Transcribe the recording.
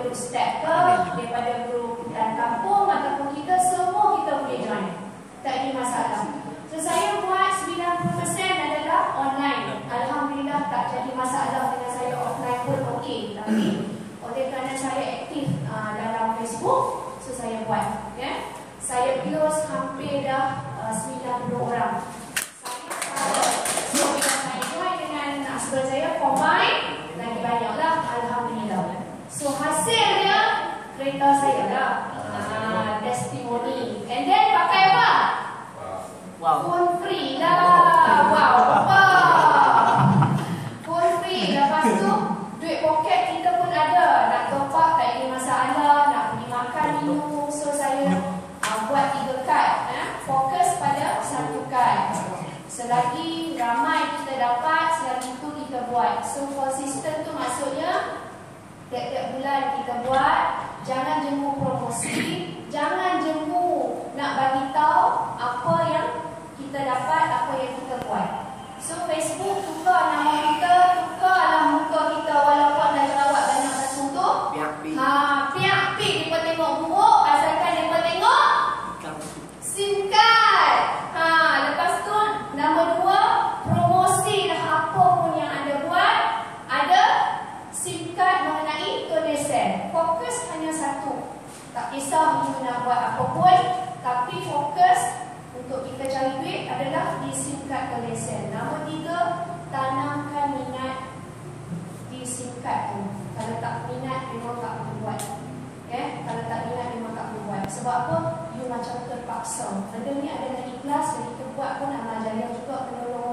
grup step ke, daripada grup dan kampung ataupun kita semua kita boleh join. Tak ada masalah. So saya buat 90% adalah online. Alhamdulillah tak jadi masalah dengan saya offline pun okey. Tapi oleh kerana saya aktif uh, dalam Facebook, so saya buat. Ya. Saya close hampir dah uh, 90 orang. Saya so bila saya join dengan husband saya combine lagi banyaklah alhamdulillah. So hasilnya kereta Uh, testimoni. And then pakai apa? Wow. Phone free lah. Wow. Wow. Phone free. Lepas tu, duit poket kita pun ada. Nak top up tak ada masalah. Nak pergi makan minum. So, saya uh, buat tiga kad. Eh? Fokus pada satu kad. Selagi ramai kita dapat, selagi itu kita buat. So, konsisten tu maksudnya, tiap-tiap bulan kita buat. Jangan jemu promosi. Jangan jemu nak bagi tahu apa yang kita dapat, apa yang kita buat. So Facebook tukar nama kita, tukarlah muka kita walaupun dah jerawat banyak dah suntuk. Pihak B. Ha, pihak P dia tengok buruk, asalkan dia tengok SIM card. Ha, lepas tu nama dua, promosi lah apa pun yang anda buat. Ada SIM card mengenai tulisan. Fokus hanya satu. Kisah you nak buat apa pun, tapi fokus untuk kita cari duit adalah di SIM card tulisan. Nombor tiga, tanamkan minat di SIM card tu. Kalau tak minat, memang tak boleh buat. Okay? Kalau tak minat, memang tak boleh buat. Sebab apa? You macam terpaksa. Benda ni adalah ikhlas, jadi kita buat pun amal jaya juga penolong